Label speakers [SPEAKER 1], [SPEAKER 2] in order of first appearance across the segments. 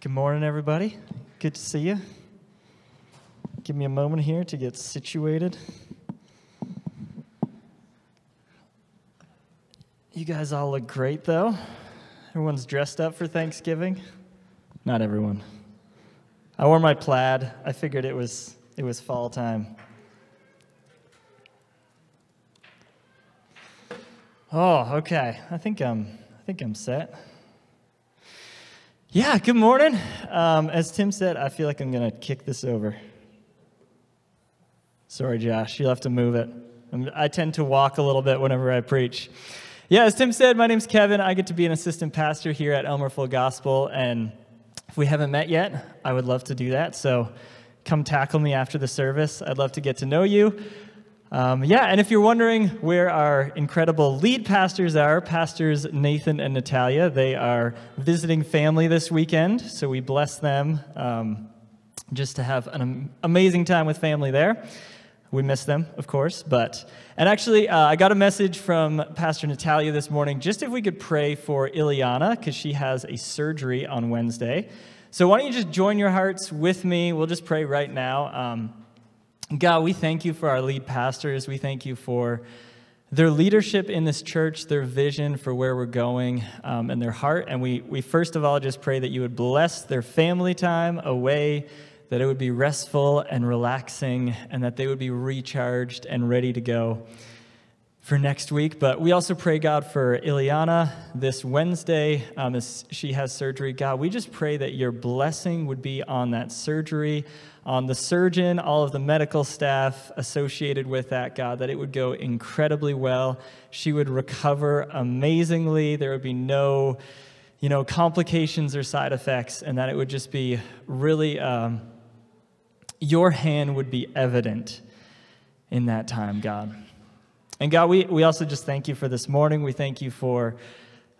[SPEAKER 1] Good morning, everybody. Good to see you. Give me a moment here to get situated. You guys all look great, though. Everyone's dressed up for Thanksgiving. Not everyone. I wore my plaid. I figured it was it was fall time. Oh, okay. I think I'm I think I'm set. Yeah, good morning. Um, as Tim said, I feel like I'm going to kick this over. Sorry, Josh, you'll have to move it. I tend to walk a little bit whenever I preach. Yeah, as Tim said, my name's Kevin. I get to be an assistant pastor here at Aylmer Full Gospel. And if we haven't met yet, I would love to do that. So come tackle me after the service. I'd love to get to know you. Um, yeah, and if you're wondering where our incredible lead pastors are, Pastors Nathan and Natalia, they are visiting family this weekend, so we bless them um, just to have an amazing time with family there. We miss them, of course, but and actually, uh, I got a message from Pastor Natalia this morning, just if we could pray for Ileana because she has a surgery on Wednesday. So why don't you just join your hearts with me? We'll just pray right now. Um, God, we thank you for our lead pastors. We thank you for their leadership in this church, their vision for where we're going, um, and their heart. And we, we first of all just pray that you would bless their family time away, that it would be restful and relaxing, and that they would be recharged and ready to go for next week. But we also pray, God, for Ileana this Wednesday um, as she has surgery. God, we just pray that your blessing would be on that surgery on the surgeon, all of the medical staff associated with that, God, that it would go incredibly well. She would recover amazingly. There would be no, you know, complications or side effects, and that it would just be really, um, your hand would be evident in that time, God. And God, we, we also just thank you for this morning. We thank you for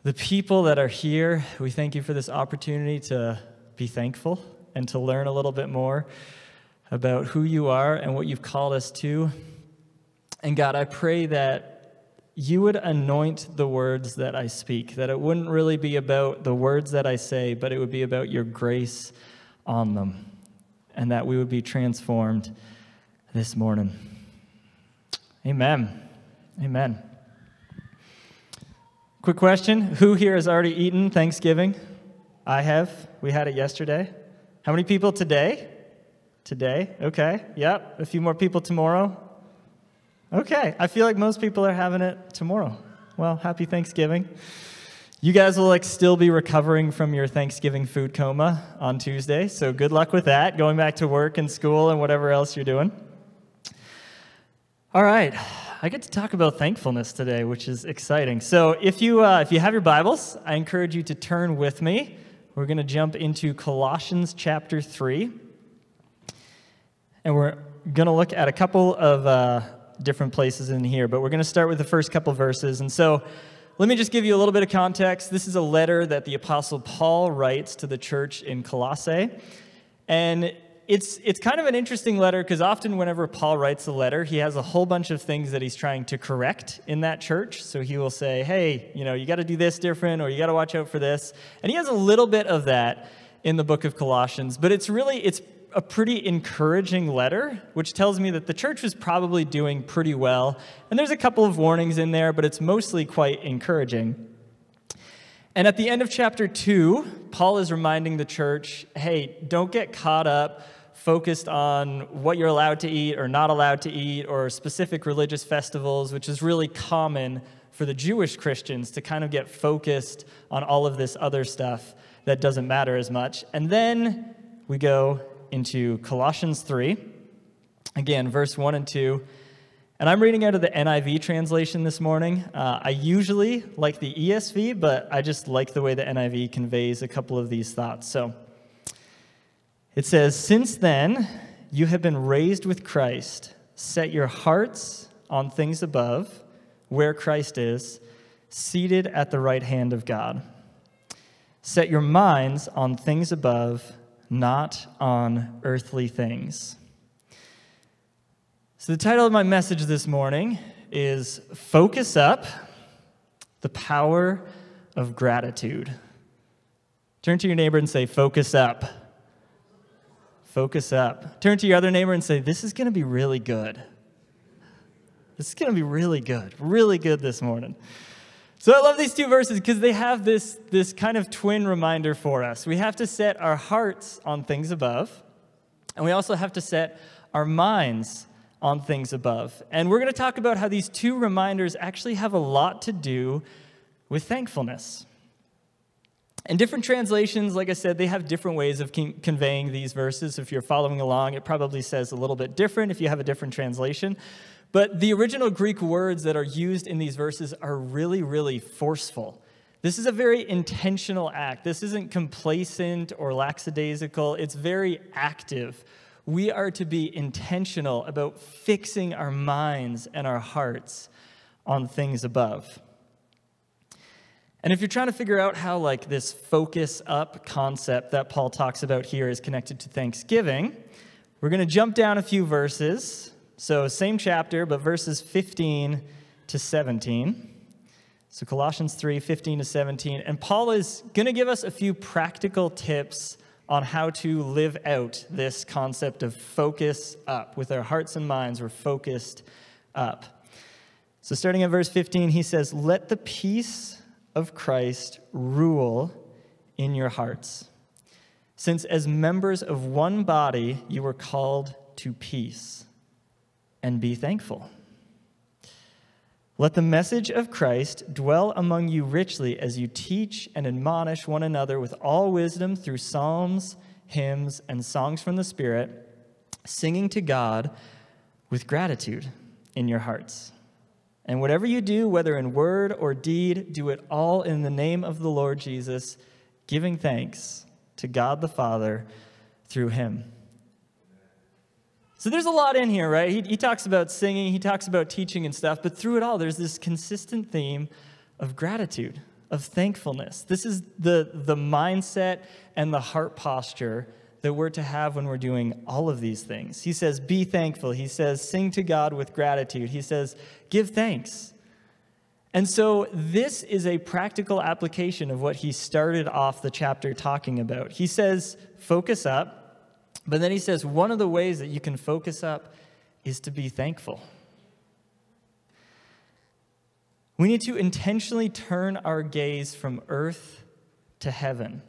[SPEAKER 1] the people that are here. We thank you for this opportunity to be thankful and to learn a little bit more about who you are and what you've called us to. And God, I pray that you would anoint the words that I speak, that it wouldn't really be about the words that I say, but it would be about your grace on them, and that we would be transformed this morning. Amen. Amen. Quick question Who here has already eaten Thanksgiving? I have. We had it yesterday. How many people today? Today? Okay. Yep. A few more people tomorrow? Okay. I feel like most people are having it tomorrow. Well, happy Thanksgiving. You guys will like still be recovering from your Thanksgiving food coma on Tuesday, so good luck with that, going back to work and school and whatever else you're doing. All right, I get to talk about thankfulness today, which is exciting. So if you uh, if you have your Bibles, I encourage you to turn with me we're going to jump into Colossians chapter 3. And we're going to look at a couple of uh, different places in here, but we're going to start with the first couple verses. And so let me just give you a little bit of context. This is a letter that the Apostle Paul writes to the church in Colossae. And it's, it's kind of an interesting letter because often, whenever Paul writes a letter, he has a whole bunch of things that he's trying to correct in that church. So he will say, hey, you know, you got to do this different or you got to watch out for this. And he has a little bit of that in the book of Colossians, but it's really, it's a pretty encouraging letter, which tells me that the church was probably doing pretty well. And there's a couple of warnings in there, but it's mostly quite encouraging. And at the end of chapter 2, Paul is reminding the church hey, don't get caught up focused on what you're allowed to eat or not allowed to eat or specific religious festivals, which is really common for the Jewish Christians to kind of get focused on all of this other stuff that doesn't matter as much. And then we go into Colossians 3, again, verse 1 and 2. And I'm reading out of the NIV translation this morning. Uh, I usually like the ESV, but I just like the way the NIV conveys a couple of these thoughts. So, it says, Since then, you have been raised with Christ. Set your hearts on things above, where Christ is, seated at the right hand of God. Set your minds on things above, not on earthly things. So, the title of my message this morning is Focus Up the Power of Gratitude. Turn to your neighbor and say, Focus up. Focus up. Turn to your other neighbor and say, This is going to be really good. This is going to be really good, really good this morning. So I love these two verses because they have this, this kind of twin reminder for us. We have to set our hearts on things above, and we also have to set our minds on things above. And we're going to talk about how these two reminders actually have a lot to do with thankfulness. And different translations, like I said, they have different ways of conveying these verses. If you're following along, it probably says a little bit different if you have a different translation. But the original Greek words that are used in these verses are really, really forceful. This is a very intentional act. This isn't complacent or lackadaisical, it's very active. We are to be intentional about fixing our minds and our hearts on things above. And if you're trying to figure out how like this focus up concept that Paul talks about here is connected to Thanksgiving, we're going to jump down a few verses so, same chapter, but verses 15 to 17. So, Colossians 3 15 to 17. And Paul is going to give us a few practical tips on how to live out this concept of focus up. With our hearts and minds, we're focused up. So, starting at verse 15, he says, Let the peace of Christ rule in your hearts, since as members of one body you were called to peace and be thankful. Let the message of Christ dwell among you richly as you teach and admonish one another with all wisdom through psalms, hymns, and songs from the Spirit, singing to God with gratitude in your hearts. And whatever you do, whether in word or deed, do it all in the name of the Lord Jesus, giving thanks to God the Father through him. So there's a lot in here, right? He, he talks about singing, he talks about teaching and stuff, but through it all, there's this consistent theme of gratitude, of thankfulness. This is the, the mindset and the heart posture that we're to have when we're doing all of these things. He says, Be thankful. He says, Sing to God with gratitude. He says, Give thanks. And so, this is a practical application of what he started off the chapter talking about. He says, Focus up. But then he says one of the ways that you can focus up is to be thankful. We need to intentionally turn our gaze from earth to heaven.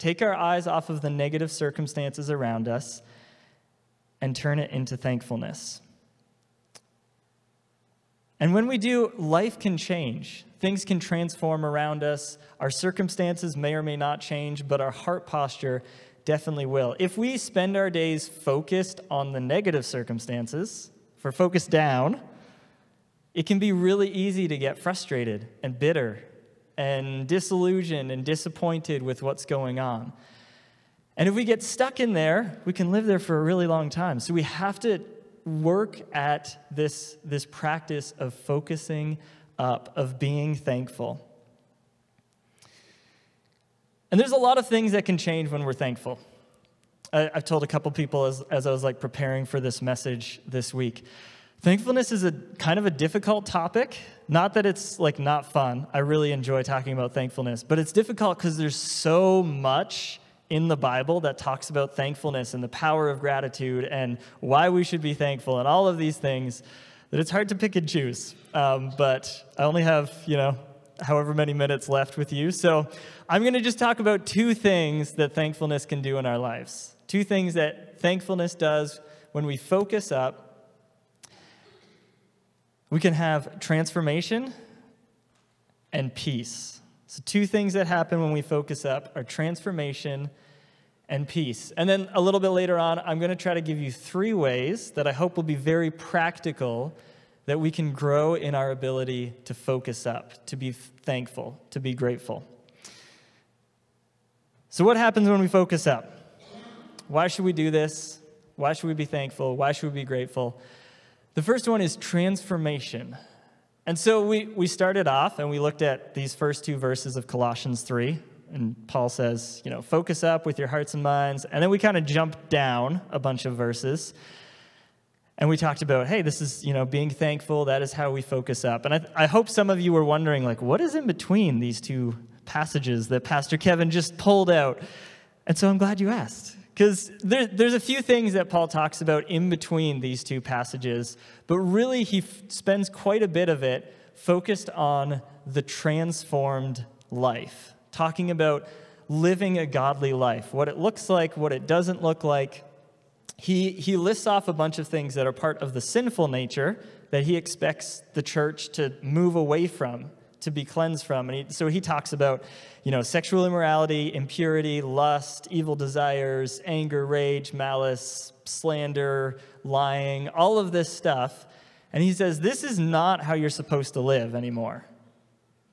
[SPEAKER 1] Take our eyes off of the negative circumstances around us and turn it into thankfulness. And when we do, life can change. Things can transform around us. Our circumstances may or may not change, but our heart posture definitely will. If we spend our days focused on the negative circumstances, if we're focused down, it can be really easy to get frustrated and bitter and disillusioned and disappointed with what's going on. And if we get stuck in there, we can live there for a really long time. So we have to work at this, this practice of focusing up, of being thankful. And there's a lot of things that can change when we're thankful. I, have told a couple people as, as I was like preparing for this message this week. Thankfulness is a kind of a difficult topic. Not that it's like not fun. I really enjoy talking about thankfulness, but it's difficult because there's so much in the Bible that talks about thankfulness and the power of gratitude and why we should be thankful and all of these things that it's hard to pick and choose. Um, but I only have, you know, however many minutes left with you. So I'm going to just talk about two things that thankfulness can do in our lives. Two things that thankfulness does when we focus up. We can have transformation and peace. So, two things that happen when we focus up are transformation and peace. And then a little bit later on, I'm going to try to give you three ways that I hope will be very practical that we can grow in our ability to focus up, to be thankful, to be grateful. So, what happens when we focus up? Why should we do this? Why should we be thankful? Why should we be grateful? The first one is transformation. And so we, we started off and we looked at these first two verses of Colossians 3. And Paul says, you know, focus up with your hearts and minds. And then we kind of jumped down a bunch of verses. And we talked about, hey, this is, you know, being thankful. That is how we focus up. And I, I hope some of you were wondering, like, what is in between these two passages that Pastor Kevin just pulled out. And so I'm glad you asked. Because there, there's a few things that Paul talks about in between these two passages, but really he f- spends quite a bit of it focused on the transformed life, talking about living a godly life, what it looks like, what it doesn't look like. He, he lists off a bunch of things that are part of the sinful nature that he expects the church to move away from, to be cleansed from. And he, so he talks about, you know, sexual immorality, impurity, lust, evil desires, anger, rage, malice, slander, lying, all of this stuff. And he says, this is not how you're supposed to live anymore.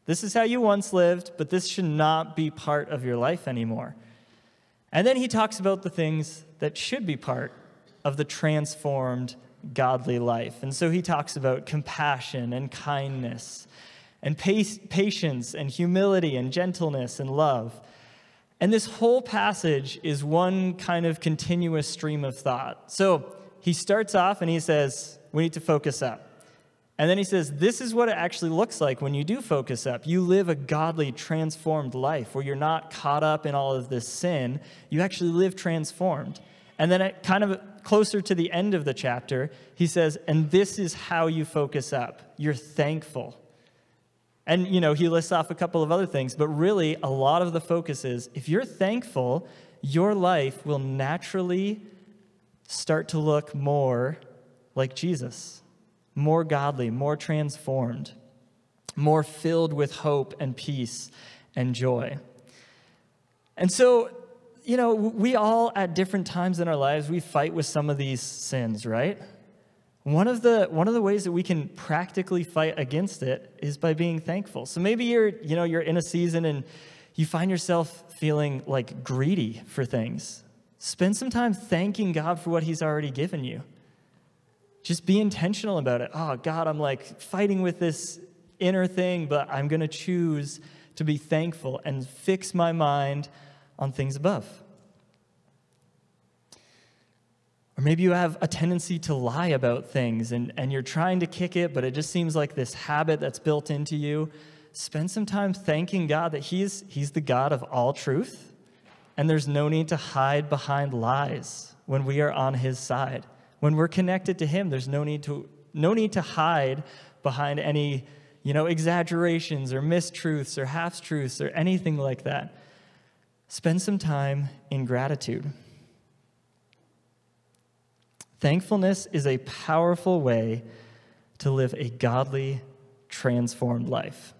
[SPEAKER 1] This is how you once lived, but this should not be part of your life anymore. And then he talks about the things that should be part of the transformed godly life. And so he talks about compassion and kindness and patience and humility and gentleness and love. And this whole passage is one kind of continuous stream of thought. So he starts off and he says, We need to focus up. And then he says, This is what it actually looks like when you do focus up. You live a godly, transformed life where you're not caught up in all of this sin. You actually live transformed. And then, it, kind of closer to the end of the chapter, he says, And this is how you focus up. You're thankful. And, you know, he lists off a couple of other things, but really, a lot of the focus is if you're thankful, your life will naturally start to look more like Jesus more godly, more transformed, more filled with hope and peace and joy. And so, you know, we all at different times in our lives, we fight with some of these sins, right? One of the one of the ways that we can practically fight against it is by being thankful. So maybe you're, you know, you're in a season and you find yourself feeling like greedy for things. Spend some time thanking God for what he's already given you. Just be intentional about it. Oh, God, I'm like fighting with this inner thing, but I'm going to choose to be thankful and fix my mind on things above. Or maybe you have a tendency to lie about things and, and you're trying to kick it, but it just seems like this habit that's built into you. Spend some time thanking God that He's, he's the God of all truth, and there's no need to hide behind lies when we are on His side. When we're connected to Him, there's no need to, no need to hide behind any you know, exaggerations or mistruths or half truths or anything like that. Spend some time in gratitude. Thankfulness is a powerful way to live a godly, transformed life.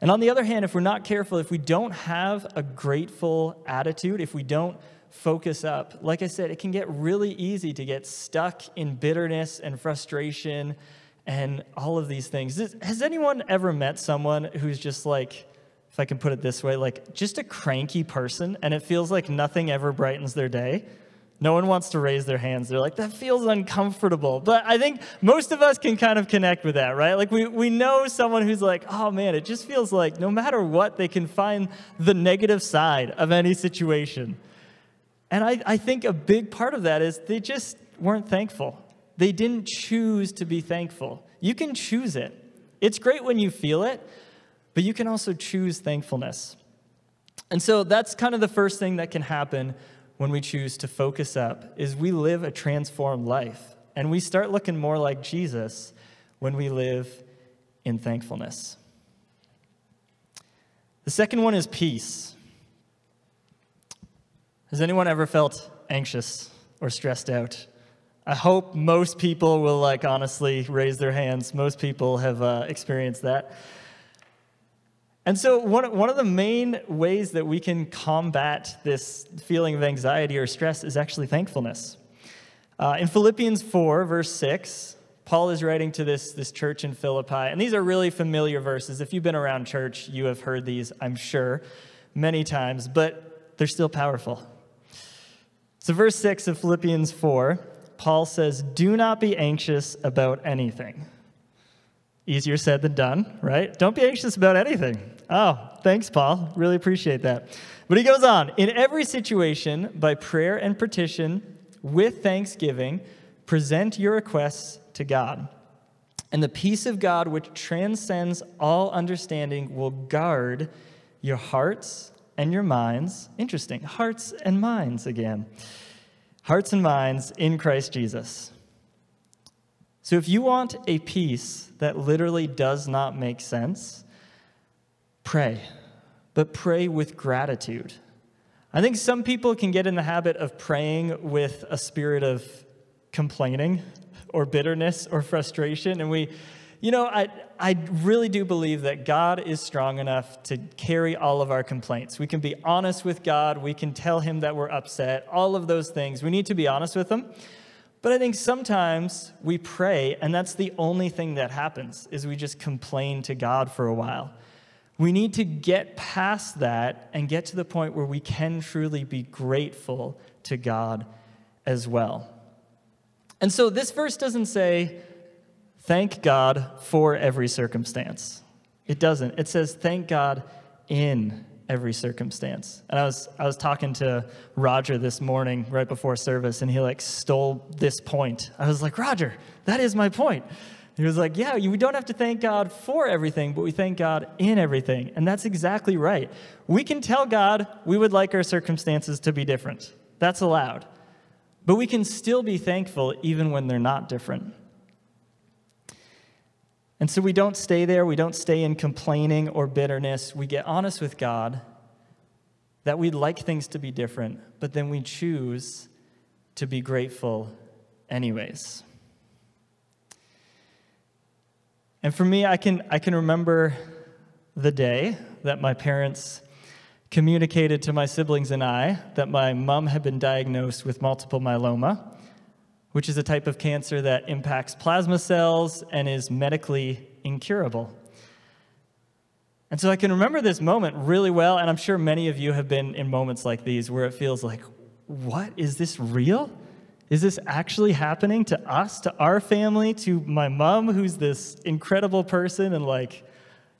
[SPEAKER 1] And on the other hand, if we're not careful, if we don't have a grateful attitude, if we don't focus up. Like I said, it can get really easy to get stuck in bitterness and frustration and all of these things. Has anyone ever met someone who's just like, if I can put it this way, like just a cranky person and it feels like nothing ever brightens their day? No one wants to raise their hands. They're like, that feels uncomfortable. But I think most of us can kind of connect with that, right? Like, we, we know someone who's like, oh man, it just feels like no matter what, they can find the negative side of any situation. And I, I think a big part of that is they just weren't thankful. They didn't choose to be thankful. You can choose it. It's great when you feel it, but you can also choose thankfulness. And so that's kind of the first thing that can happen when we choose to focus up is we live a transformed life and we start looking more like Jesus when we live in thankfulness. The second one is peace. Has anyone ever felt anxious or stressed out? I hope most people will, like, honestly raise their hands. Most people have uh, experienced that. And so, one, one of the main ways that we can combat this feeling of anxiety or stress is actually thankfulness. Uh, in Philippians 4, verse 6, Paul is writing to this, this church in Philippi, and these are really familiar verses. If you've been around church, you have heard these, I'm sure, many times, but they're still powerful. So, verse 6 of Philippians 4, Paul says, Do not be anxious about anything. Easier said than done, right? Don't be anxious about anything. Oh, thanks, Paul. Really appreciate that. But he goes on In every situation, by prayer and petition, with thanksgiving, present your requests to God. And the peace of God, which transcends all understanding, will guard your hearts and your minds. Interesting, hearts and minds again. Hearts and minds in Christ Jesus. So if you want a peace that literally does not make sense, pray, but pray with gratitude. I think some people can get in the habit of praying with a spirit of complaining or bitterness or frustration. And we, you know, I, I really do believe that God is strong enough to carry all of our complaints. We can be honest with God, we can tell Him that we're upset, all of those things. We need to be honest with Him. But I think sometimes we pray, and that's the only thing that happens, is we just complain to God for a while. We need to get past that and get to the point where we can truly be grateful to God as well. And so this verse doesn't say, thank God for every circumstance. It doesn't. It says, thank God in every circumstance. And I was, I was talking to Roger this morning right before service, and he like stole this point. I was like, Roger, that is my point. He was like, Yeah, we don't have to thank God for everything, but we thank God in everything. And that's exactly right. We can tell God we would like our circumstances to be different. That's allowed. But we can still be thankful even when they're not different. And so we don't stay there. We don't stay in complaining or bitterness. We get honest with God that we'd like things to be different, but then we choose to be grateful anyways. And for me, I can, I can remember the day that my parents communicated to my siblings and I that my mom had been diagnosed with multiple myeloma, which is a type of cancer that impacts plasma cells and is medically incurable. And so I can remember this moment really well, and I'm sure many of you have been in moments like these where it feels like, what? Is this real? Is this actually happening to us, to our family, to my mom, who's this incredible person and, like,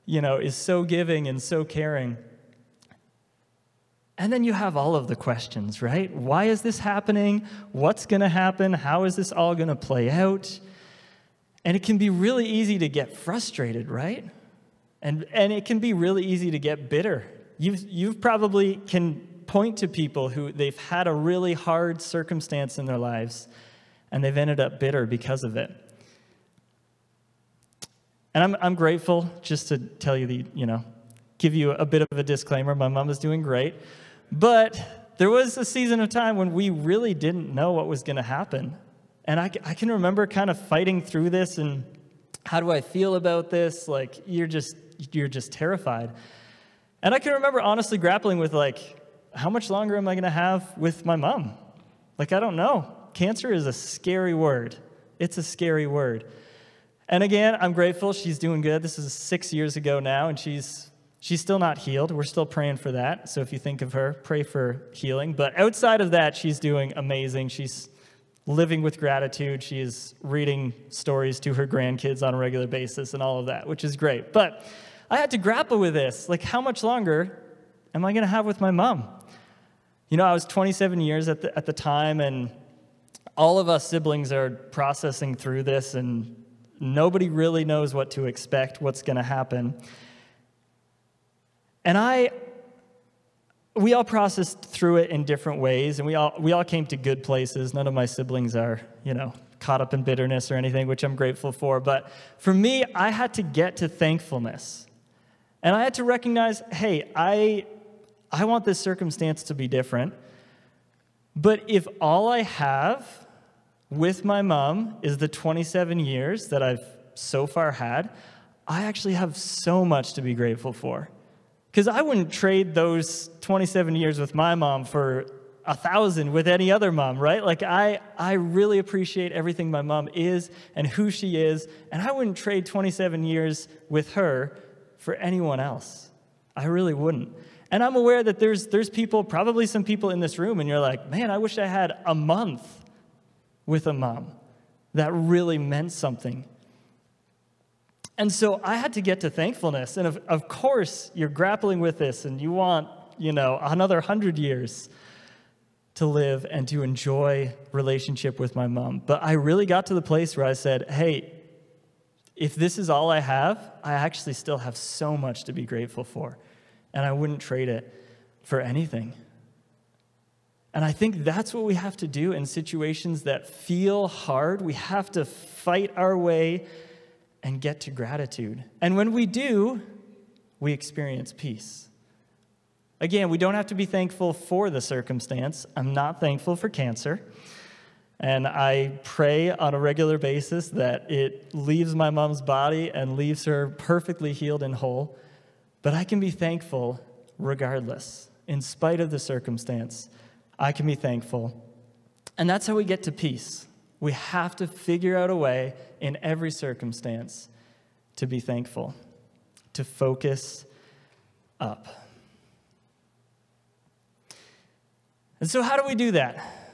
[SPEAKER 1] you know, is so giving and so caring? And then you have all of the questions, right? Why is this happening? What's going to happen? How is this all going to play out? And it can be really easy to get frustrated, right? And, and it can be really easy to get bitter. You've, you've probably can point to people who they've had a really hard circumstance in their lives and they've ended up bitter because of it. And I'm, I'm grateful just to tell you the, you know, give you a bit of a disclaimer. My mom is doing great. But there was a season of time when we really didn't know what was going to happen. And I, I can remember kind of fighting through this and how do I feel about this? Like, you're just, you're just terrified. And I can remember honestly grappling with, like, how much longer am I going to have with my mom? Like, I don't know. Cancer is a scary word. It's a scary word. And again, I'm grateful she's doing good. This is six years ago now, and she's She's still not healed. We're still praying for that. So if you think of her, pray for healing. But outside of that, she's doing amazing. She's living with gratitude. She is reading stories to her grandkids on a regular basis and all of that, which is great. But I had to grapple with this. Like, how much longer am I going to have with my mom? You know, I was 27 years at the, at the time, and all of us siblings are processing through this, and nobody really knows what to expect, what's going to happen. And I, we all processed through it in different ways, and we all, we all came to good places. None of my siblings are, you know, caught up in bitterness or anything, which I'm grateful for. But for me, I had to get to thankfulness. And I had to recognize hey, I, I want this circumstance to be different. But if all I have with my mom is the 27 years that I've so far had, I actually have so much to be grateful for. Because I wouldn't trade those 27 years with my mom for a thousand with any other mom, right? Like I, I really appreciate everything my mom is and who she is, and I wouldn't trade 27 years with her for anyone else. I really wouldn't. And I'm aware that there's, there's people, probably some people in this room, and you're like, man, I wish I had a month with a mom. That really meant something and so I had to get to thankfulness. And of, of course, you're grappling with this and you want, you know, another hundred years to live and to enjoy relationship with my mom. But I really got to the place where I said, hey, if this is all I have, I actually still have so much to be grateful for. And I wouldn't trade it for anything. And I think that's what we have to do in situations that feel hard. We have to fight our way and get to gratitude. And when we do, we experience peace. Again, we don't have to be thankful for the circumstance. I'm not thankful for cancer. And I pray on a regular basis that it leaves my mom's body and leaves her perfectly healed and whole. But I can be thankful regardless, in spite of the circumstance. I can be thankful. And that's how we get to peace. We have to figure out a way in every circumstance to be thankful, to focus up. And so, how do we do that?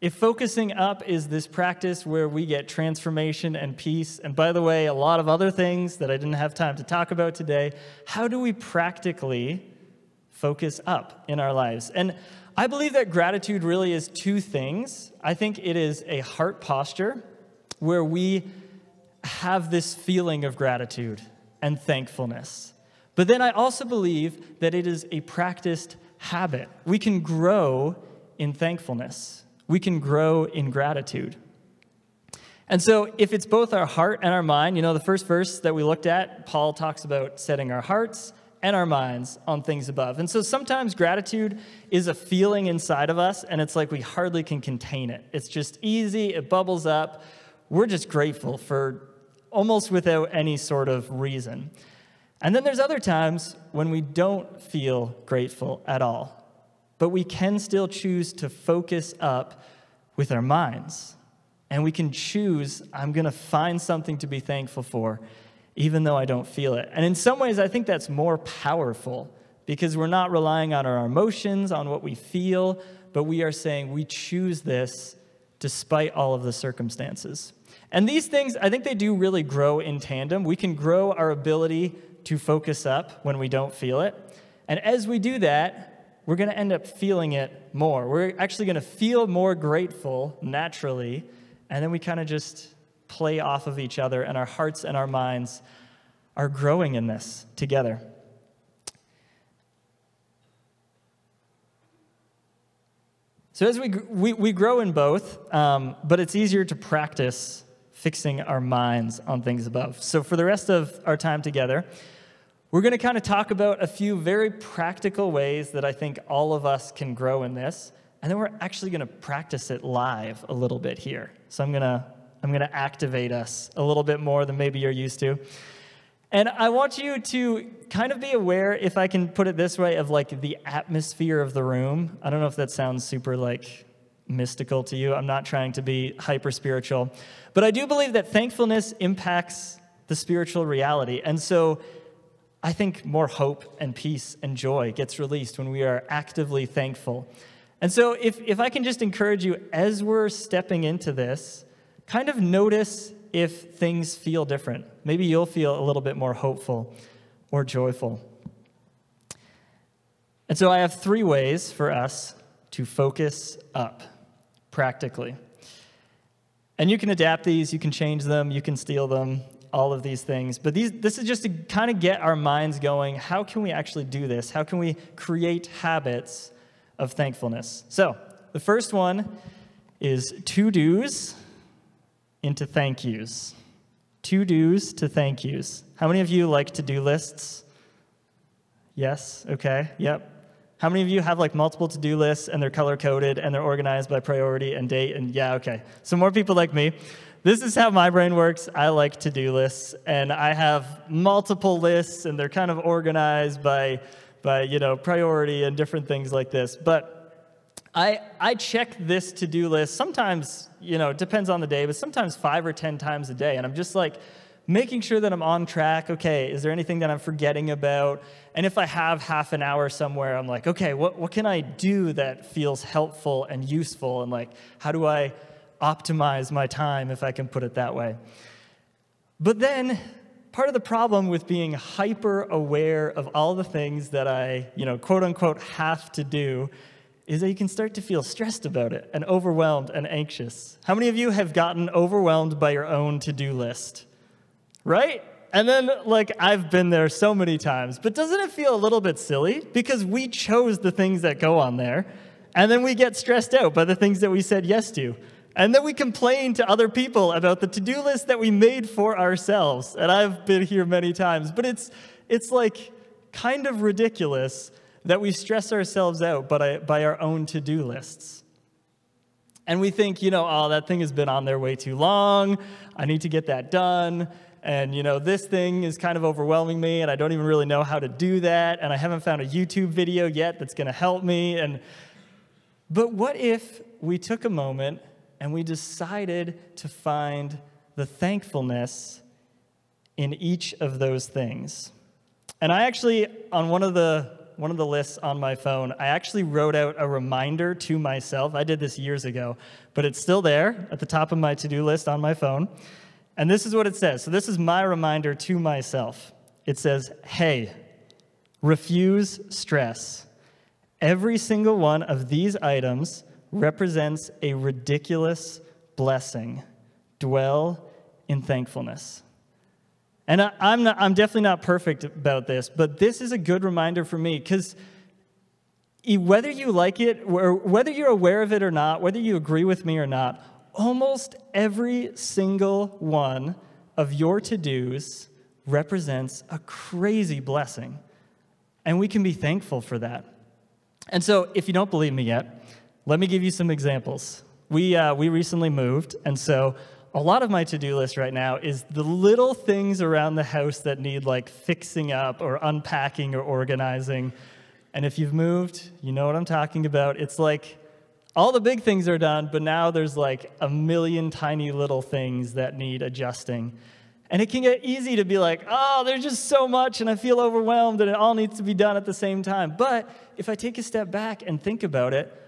[SPEAKER 1] If focusing up is this practice where we get transformation and peace, and by the way, a lot of other things that I didn't have time to talk about today, how do we practically focus up in our lives? And I believe that gratitude really is two things. I think it is a heart posture where we have this feeling of gratitude and thankfulness. But then I also believe that it is a practiced habit. We can grow in thankfulness, we can grow in gratitude. And so, if it's both our heart and our mind, you know, the first verse that we looked at, Paul talks about setting our hearts and our minds on things above. And so sometimes gratitude is a feeling inside of us, and it's like we hardly can contain it. It's just easy, it bubbles up. We're just grateful for almost without any sort of reason. And then there's other times when we don't feel grateful at all, but we can still choose to focus up with our minds. And we can choose, I'm going to find something to be thankful for even though I don't feel it. And in some ways, I think that's more powerful because we're not relying on our emotions, on what we feel, but we are saying we choose this despite all of the circumstances. And these things, I think they do really grow in tandem. We can grow our ability to focus up when we don't feel it. And as we do that, we're going to end up feeling it more. We're actually going to feel more grateful naturally, and then we kind of just play off of each other, and our hearts and our minds are growing in this together. So, as we, we, we grow in both, um, but it's easier to practice fixing our minds on things above. So, for the rest of our time together, we're going to kind of talk about a few very practical ways that I think all of us can grow in this. And then we're actually going to practice it live a little bit here. So, I'm going to I'm going to activate us a little bit more than maybe you're used to. And I want you to kind of be aware, if I can put it this way, of like the atmosphere of the room. I don't know if that sounds super like mystical to you. I'm not trying to be hyper spiritual. But I do believe that thankfulness impacts the spiritual reality. And so I think more hope and peace and joy gets released when we are actively thankful. And so if, if I can just encourage you as we're stepping into this, kind of notice if things feel different. Maybe you'll feel a little bit more hopeful or joyful. And so I have three ways for us to focus up practically. And you can adapt these, you can change them, you can steal them, all of these things. But these, this is just to kind of get our minds going. How can we actually do this? How can we create habits of thankfulness? So, the first one is to dos into thank yous. To dos to thank yous. How many of you like to do lists? Yes? Okay. Yep. How many of you have like multiple to do lists and they're color coded and they're organized by priority and date? And yeah, okay. So more people like me. This is how my brain works. I like to do lists and I have multiple lists and they're kind of organized by, by you know, priority and different things like this. But I, I check this to do list sometimes, you know, it depends on the day, but sometimes five or 10 times a day. And I'm just like making sure that I'm on track. Okay, is there anything that I'm forgetting about? And if I have half an hour somewhere, I'm like, okay, what, what can I do that feels helpful and useful? And like, how do I optimize my time, if I can put it that way? But then, part of the problem with being hyper aware of all the things that I, you know, quote unquote, have to do is that you can start to feel stressed about it and overwhelmed and anxious. How many of you have gotten overwhelmed by your own to do list? Right? And then, like, I've been there so many times, but doesn't it feel a little bit silly? Because we chose the things that go on there, and then we get stressed out by the things that we said yes to. And then we complain to other people about the to do list that we made for ourselves. And I've been here many times, but it's, it's like kind of ridiculous that we stress ourselves out by, by our own to do lists. And we think, you know, oh, that thing has been on there way too long. I need to get that done. And, you know, this thing is kind of overwhelming me, and I don't even really know how to do that. And I haven't found a YouTube video yet that's going to help me. And, but what if we took a moment and we decided to find the thankfulness in each of those things? And I actually, on one of the one of the lists on my phone, I actually wrote out a reminder to myself. I did this years ago, but it's still there at the top of my to do list on my phone. And this is what it says. So, this is my reminder to myself. It says, Hey, refuse stress. Every single one of these items represents a ridiculous blessing. Dwell in thankfulness. And I, am not, I'm definitely not perfect about this, but this is a good reminder for me because whether you like it, or whether you're aware of it or not, whether you agree with me or not, almost every single one of your to dos represents a crazy blessing. And we can be thankful for that. And so, if you don't believe me yet, let me give you some examples. We, uh, we recently moved, and so a lot of my to-do list right now is the little things around the house that need like fixing up or unpacking or organizing. And if you've moved, you know what I'm talking about. It's like all the big things are done, but now there's like a million tiny little things that need adjusting. And it can get easy to be like, oh, there's just so much, and I feel overwhelmed, and it all needs to be done at the same time. But if I take a step back and think about it,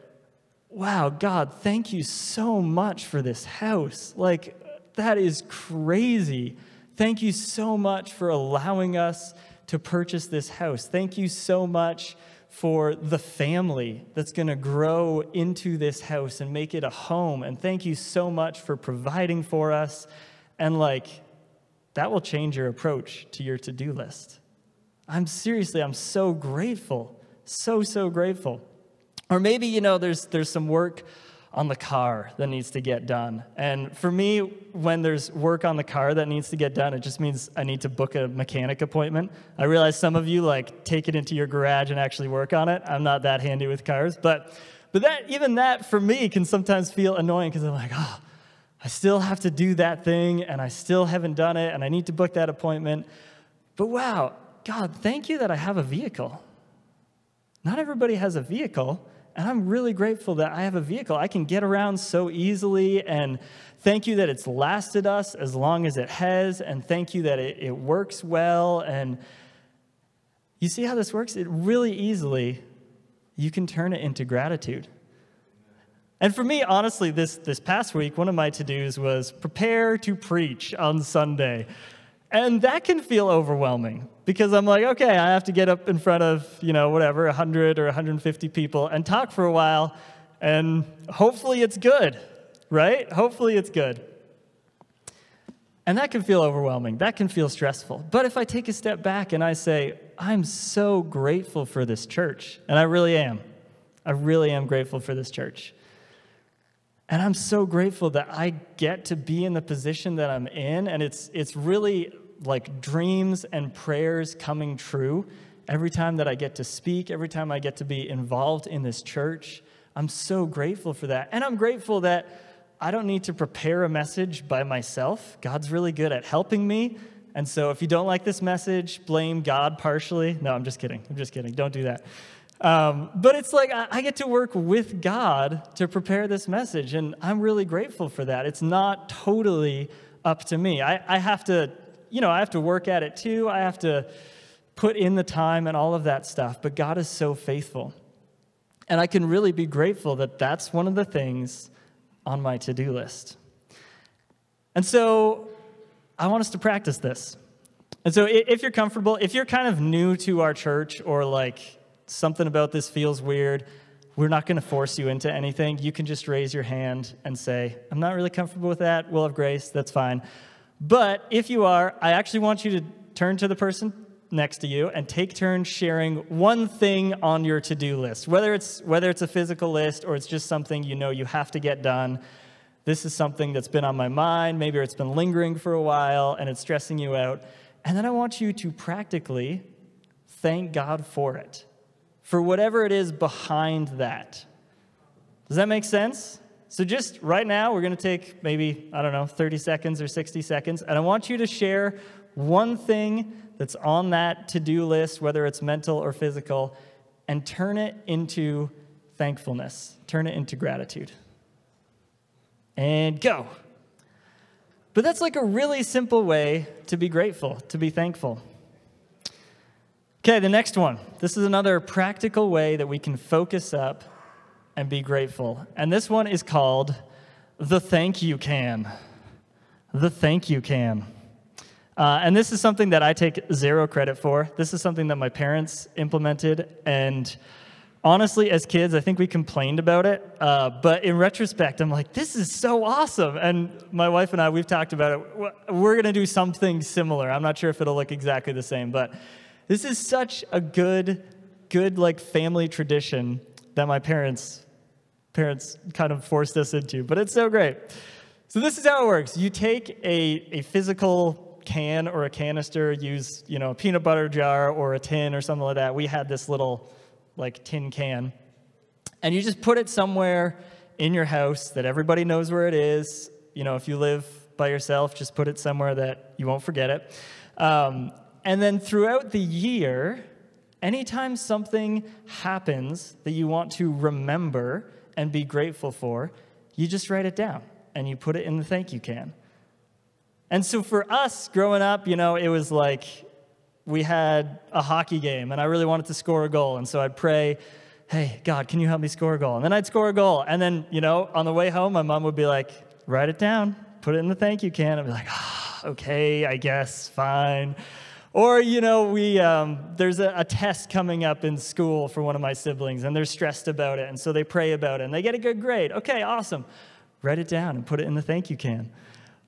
[SPEAKER 1] wow, God, thank you so much for this house. Like, that is crazy. Thank you so much for allowing us to purchase this house. Thank you so much for the family that's going to grow into this house and make it a home. And thank you so much for providing for us. And like, that will change your approach to your to do list. I'm seriously, I'm so grateful. So, so grateful. Or maybe, you know, there's, there's some work on the car that needs to get done. And for me, when there's work on the car that needs to get done, it just means I need to book a mechanic appointment. I realize some of you like take it into your garage and actually work on it. I'm not that handy with cars, but but that even that for me can sometimes feel annoying because I'm like, oh, I still have to do that thing and I still haven't done it and I need to book that appointment. But wow, God, thank you that I have a vehicle. Not everybody has a vehicle. And I'm really grateful that I have a vehicle. I can get around so easily. And thank you that it's lasted us as long as it has. And thank you that it, it works well. And you see how this works? It really easily, you can turn it into gratitude. And for me, honestly, this, this past week, one of my to dos was prepare to preach on Sunday. And that can feel overwhelming because I'm like, okay, I have to get up in front of, you know, whatever, 100 or 150 people and talk for a while, and hopefully it's good, right? Hopefully it's good. And that can feel overwhelming. That can feel stressful. But if I take a step back and I say, I'm so grateful for this church, and I really am. I really am grateful for this church. And I'm so grateful that I get to be in the position that I'm in. And it's, it's really like dreams and prayers coming true every time that I get to speak, every time I get to be involved in this church. I'm so grateful for that. And I'm grateful that I don't need to prepare a message by myself. God's really good at helping me. And so if you don't like this message, blame God partially. No, I'm just kidding. I'm just kidding. Don't do that. Um, but it's like I, I get to work with God to prepare this message, and I'm really grateful for that. It's not totally up to me. I, I have to, you know, I have to work at it too. I have to put in the time and all of that stuff, but God is so faithful. And I can really be grateful that that's one of the things on my to do list. And so I want us to practice this. And so if you're comfortable, if you're kind of new to our church or like something about this feels weird, we're not going to force you into anything. You can just raise your hand and say, I'm not really comfortable with that. We'll have grace. That's fine. But if you are, I actually want you to turn to the person next to you and take turns sharing one thing on your to-do list. Whether it's whether it's a physical list or it's just something you know you have to get done. This is something that's been on my mind, maybe it's been lingering for a while and it's stressing you out. And then I want you to practically thank God for it. For whatever it is behind that. Does that make sense? So, just right now, we're going to take maybe, I don't know, 30 seconds or 60 seconds, and I want you to share one thing that's on that to do list, whether it's mental or physical, and turn it into thankfulness, turn it into gratitude. And go. But that's like a really simple way to be grateful, to be thankful. Okay, the next one. This is another practical way that we can focus up and be grateful. And this one is called the thank you can. The thank you can. Uh, and this is something that I take zero credit for. This is something that my parents implemented. And honestly, as kids, I think we complained about it. Uh, but in retrospect, I'm like, this is so awesome. And my wife and I, we've talked about it. We're going to do something similar. I'm not sure if it'll look exactly the same, but this is such a good, good like family tradition that my parents parents kind of forced us into, but it's so great. So this is how it works. You take a, a physical can or a canister, use, you know, a peanut butter jar or a tin or something like that. We had this little like tin can. And you just put it somewhere in your house that everybody knows where it is. You know, if you live by yourself, just put it somewhere that you won't forget it. Um, and then throughout the year, anytime something happens that you want to remember, and be grateful for, you just write it down and you put it in the thank you can. And so for us growing up, you know, it was like we had a hockey game and I really wanted to score a goal. And so I'd pray, hey, God, can you help me score a goal? And then I'd score a goal. And then, you know, on the way home, my mom would be like, write it down, put it in the thank you can. I'd be like, oh, okay, I guess, fine. Or, you know, we, um, there's a, a, test coming up in school for one of my siblings, and they're stressed about it, and so they pray about it, and they get a good grade. Okay, awesome. Write it down and put it in the thank you can.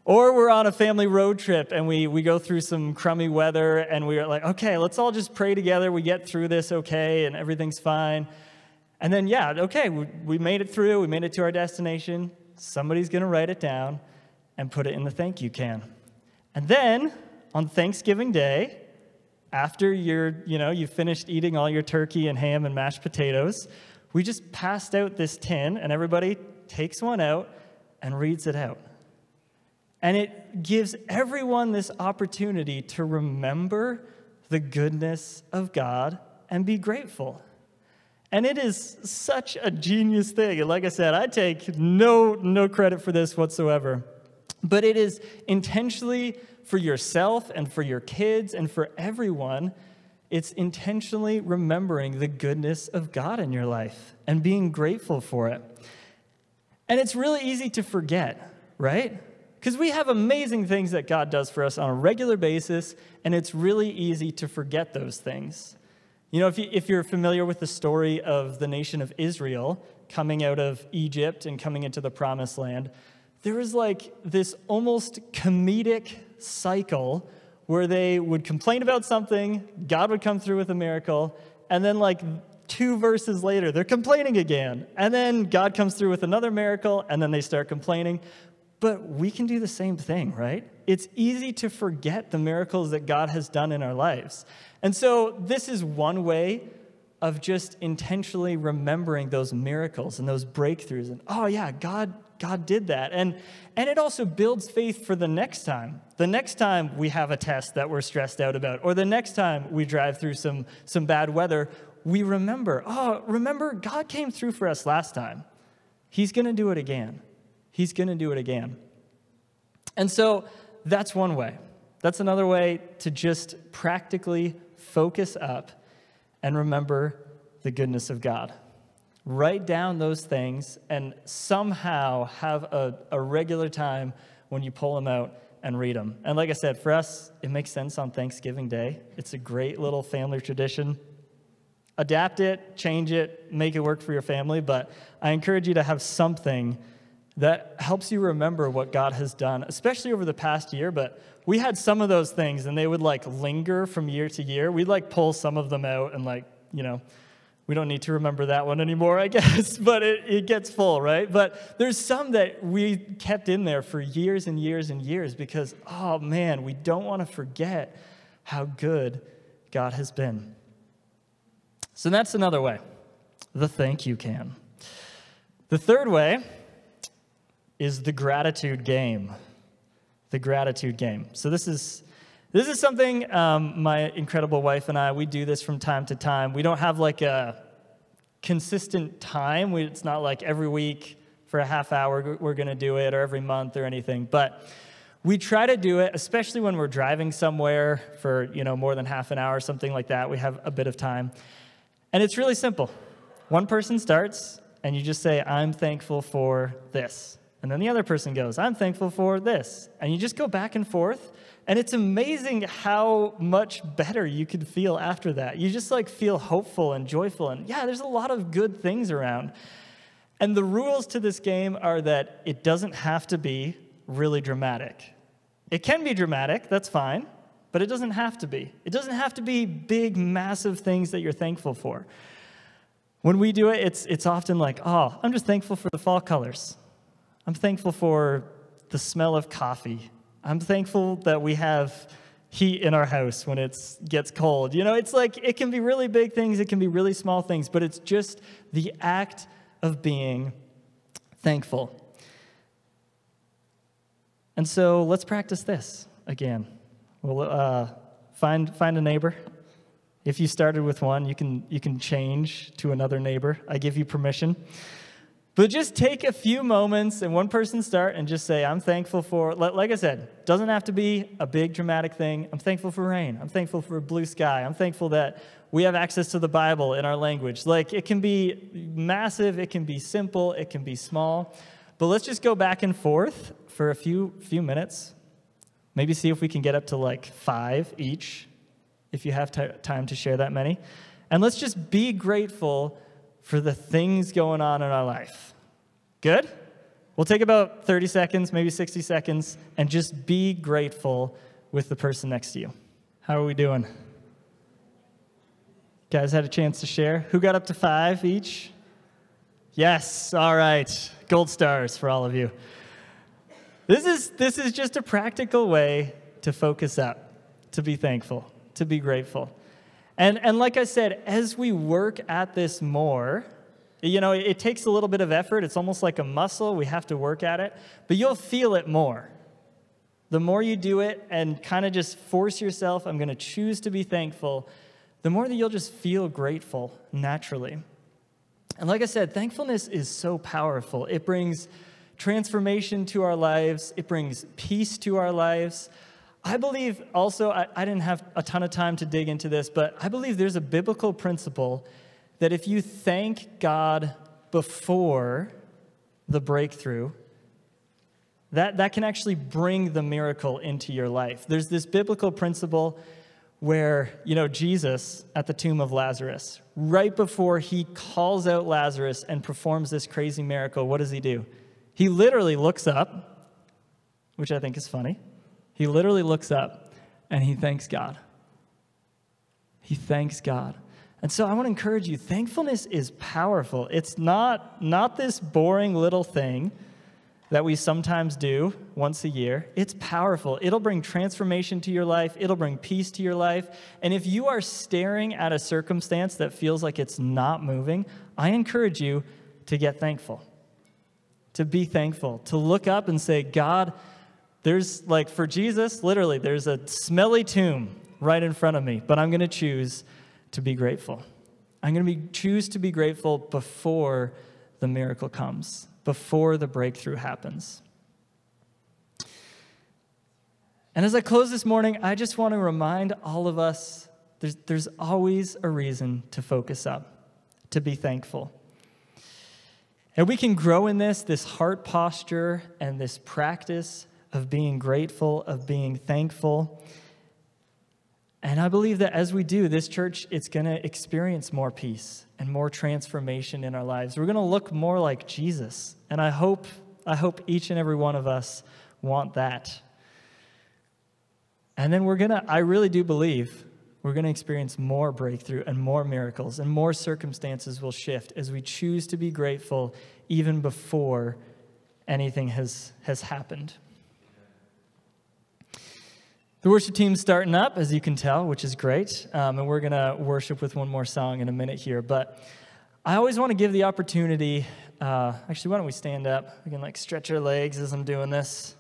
[SPEAKER 1] Or we're on a family road trip, and we, we go through some crummy weather, and we're like, okay, let's all just pray together. We get through this okay, and everything's fine. And then, yeah, okay, we, we made it through, we made it to our destination. Somebody's going to write it down and put it in the thank you can. And then, on Thanksgiving Day, after you're, you know, you finished eating all your turkey and ham and mashed potatoes, we just passed out this tin and everybody takes one out and reads it out. And it gives everyone this opportunity to remember the goodness of God and be grateful. And it is such a genius thing. And like I said, I take no, no credit for this whatsoever. But it is intentionally for yourself and for your kids and for everyone. It's intentionally remembering the goodness of God in your life and being grateful for it. And it's really easy to forget, right? Because we have amazing things that God does for us on a regular basis, and it's really easy to forget those things. You know, if, you, if you're familiar with the story of the nation of Israel coming out of Egypt and coming into the promised land, there was like this almost comedic cycle where they would complain about something, God would come through with a miracle, and then like two verses later, they're complaining again. And then God comes through with another miracle, and then they start complaining. But we can do the same thing, right? It's easy to forget the miracles that God has done in our lives. And so, this is one way of just intentionally remembering those miracles and those breakthroughs. And oh, yeah, God God did that. And, and it also builds faith for the next time. The next time we have a test that we're stressed out about, or the next time we drive through some, some bad weather, we remember, oh, remember, God came through for us last time. He's going to do it again. He's going to do it again. And so that's one way. That's another way to just practically focus up and remember the goodness of God write down those things, and somehow have a, a regular time when you pull them out and read them. And like I said, for us, it makes sense on Thanksgiving Day. It's a great little family tradition. Adapt it, change it, make it work for your family, but I encourage you to have something that helps you remember what God has done, especially over the past year. But we had some of those things and they would like linger from year to year. We'd like pull some of them out and like, you know, we don't need to remember that one anymore, I guess, but it, it gets full, right? But there's some that we kept in there for years and years and years because, oh man, we don't want to forget how good God has been. So that's another way the thank you can. The third way is the gratitude game. The gratitude game. So this is this is something um, my incredible wife and I we do this from time to time. We don't have like a consistent time. We, it's not like every week for a half hour we're going to do it or every month or anything, but we try to do it especially when we're driving somewhere for you know more than half an hour or something like that we have a bit of time and it's really simple one person starts and you just say i'm thankful for this and then the other person goes, I'm thankful for this. And you just go back and forth. And it's amazing how much better you can feel after that. You just like feel hopeful and joyful. And yeah, there's a lot of good things around. And the rules to this game are that it doesn't have to be really dramatic. It can be dramatic, that's fine, but it doesn't have to be. It doesn't have to be big, massive things that you're thankful for. When we do it, it's, it's often like, oh, I'm just thankful for the fall colors. I'm thankful for the smell of coffee. I'm thankful that we have heat in our house when it gets cold. You know, it's like it can be really big things, it can be really small things, but it's just the act of being thankful. And so let's practice this again. We'll uh, find, find a neighbor. If you started with one, you can, you can change to another neighbor. I give you permission. But just take a few moments and one person start and just say, I'm thankful for, like I said, doesn't have to be a big dramatic thing. I'm thankful for rain. I'm thankful for blue sky. I'm thankful that we have access to the Bible in our language. Like it can be massive, it can be simple, it can be small. But let's just go back and forth for a few few minutes. Maybe see if we can get up to like five each, if you have time to share that many. And let's just be grateful for the things going on in our life. Good? We'll take about 30 seconds, maybe 60 seconds, and just be grateful with the person next to you. How are we doing? Guys had a chance to share? Who got up to five each? Yes, all right. Gold stars for all of you. This is, this is just a practical way to focus up, to be thankful, to be grateful. And, and like I said, as we work at this more, you know, it, it takes a little bit of effort. It's almost like a muscle. We have to work at it, but you'll feel it more. The more you do it and kind of just force yourself, I'm going to choose to be thankful, the more that you'll just feel grateful naturally. And like I said, thankfulness is so powerful. It brings transformation to our lives, it brings peace to our lives. I believe also, I, I, didn't have a ton of time to dig into this, but I believe there's a biblical principle that if you thank God before the breakthrough, that, that can actually bring the miracle into your life. There's this biblical principle where, you know, Jesus at the tomb of Lazarus, right before he calls out Lazarus and performs this crazy miracle, what does he do? He literally looks up, which I think is funny. He literally looks up and he thanks God. He thanks God. And so I want to encourage you thankfulness is powerful. It's not, not this boring little thing that we sometimes do once a year. It's powerful. It'll bring transformation to your life, it'll bring peace to your life. And if you are staring at a circumstance that feels like it's not moving, I encourage you to get thankful, to be thankful, to look up and say, God, there's like for Jesus, literally, there's a smelly tomb right in front of me, but I'm going to choose to be grateful. I'm going to be, choose to be grateful before the miracle comes, before the breakthrough happens. And as I close this morning, I just want to remind all of us there's, there's always a reason to focus up, to be thankful. And we can grow in this, this heart posture and this practice of being grateful, of being thankful. And I believe that as we do, this church, it's going to experience more peace and more transformation in our lives. We're going to look more like Jesus. And I hope I hope each and every one of us want that. And then we're going to, I really do believe, we're going to experience more breakthrough and more miracles, and more circumstances will shift as we choose to be grateful even before anything has, has happened. The worship team's starting up, as you can tell, which is great. Um, and we're going to worship with one more song in a minute here. But I always want to give the opportunity. Uh, actually, why don't we stand up? We can like stretch our legs as I'm doing this.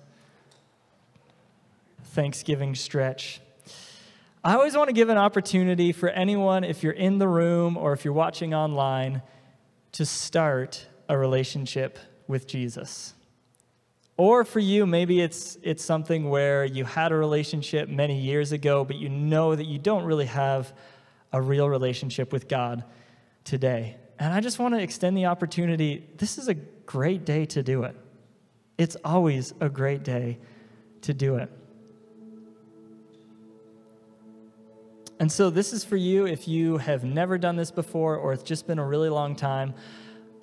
[SPEAKER 1] Thanksgiving stretch. I always want to give an opportunity for anyone, if you're in the room or if you're watching online, to start a relationship with Jesus. Or for you, maybe it's, it's something where you had a relationship many years ago, but you know that you don't really have a real relationship with God today. And I just want to extend the opportunity. This is a great day to do it. It's always a great day to do it. And so, this is for you if you have never done this before or it's just been a really long time.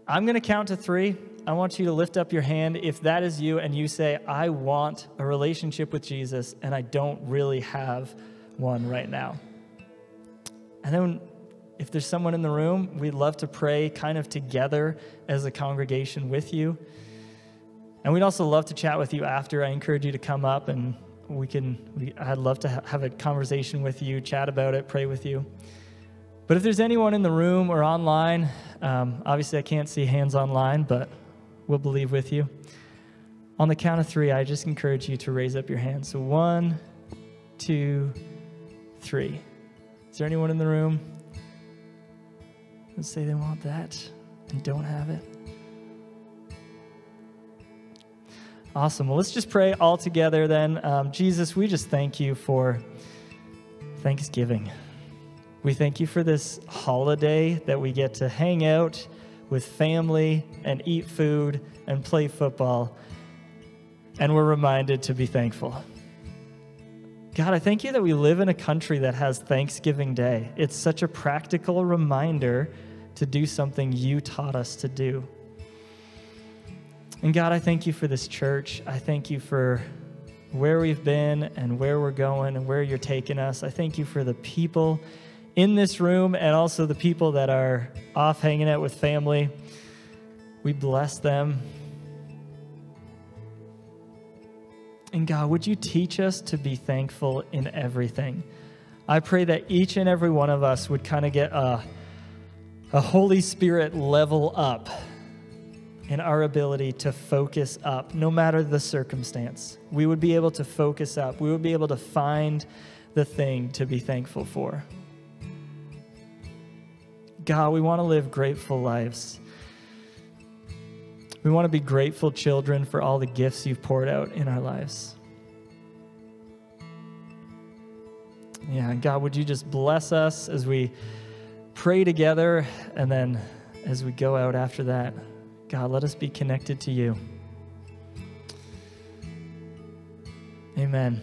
[SPEAKER 1] I'm going to count to three. I want you to lift up your hand if that is you and you say, I want a relationship with Jesus and I don't really have one right now. And then, if there's someone in the room, we'd love to pray kind of together as a congregation with you. And we'd also love to chat with you after. I encourage you to come up and we can, we, I'd love to ha- have a conversation with you, chat about it, pray with you. But if there's anyone in the room or online, um, obviously I can't see hands online, but we'll believe with you. On the count of three, I just encourage you to raise up your hand. So one, two, three. Is there anyone in the room that say they want that and don't have it? Awesome. Well, let's just pray all together then. Um, Jesus, we just thank you for Thanksgiving. We thank you for this holiday that we get to hang out with family and eat food and play football. And we're reminded to be thankful. God, I thank you that we live in a country that has Thanksgiving Day. It's such a practical reminder to do something you taught us to do. And God, I thank you for this church. I thank you for where we've been and where we're going and where you're taking us. I thank you for the people in this room and also the people that are off hanging out with family. We bless them. And God, would you teach us to be thankful in everything? I pray that each and every one of us would kind of get a, a Holy Spirit level up in our ability to focus up, no matter the circumstance. We would be able to focus up. We would be able to find the thing to be thankful for. God, we want to live grateful lives. We want to be grateful children for all the gifts you've poured out in our lives. Yeah, God, would you just bless us as we pray together and then as we go out after that? God, let us be connected to you. Amen.